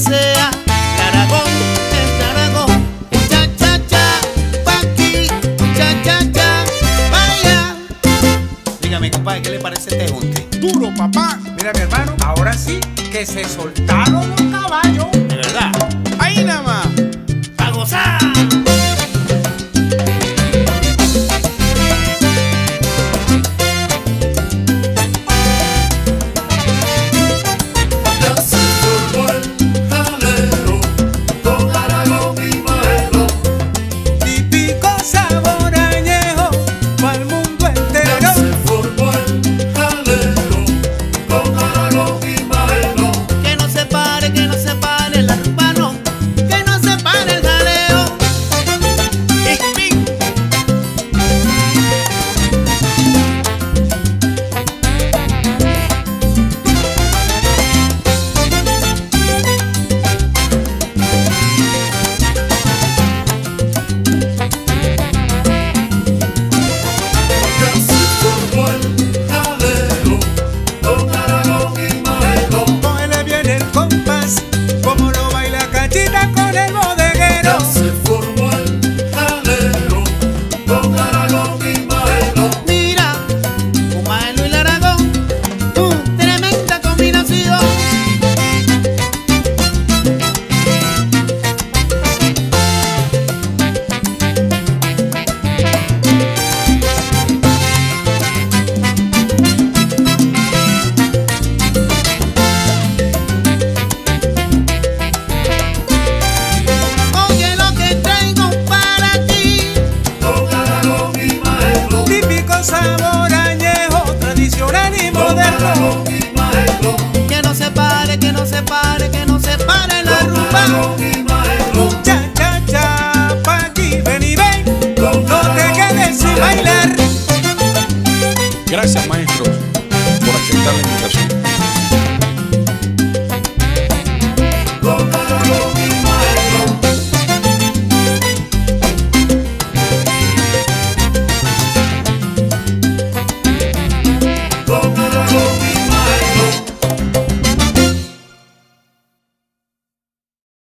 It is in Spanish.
sea Caragón, el Caragón, cha cha cha, pa aquí, cha cha cha, vaya. Dígame, compadre, ¿qué le parece este junte? Duro, papá. Mira, mi hermano, ahora sí que se soltaron los caballos. De verdad. Ahí nada más. A gozar. Gracias maestros por aceptar la invitación.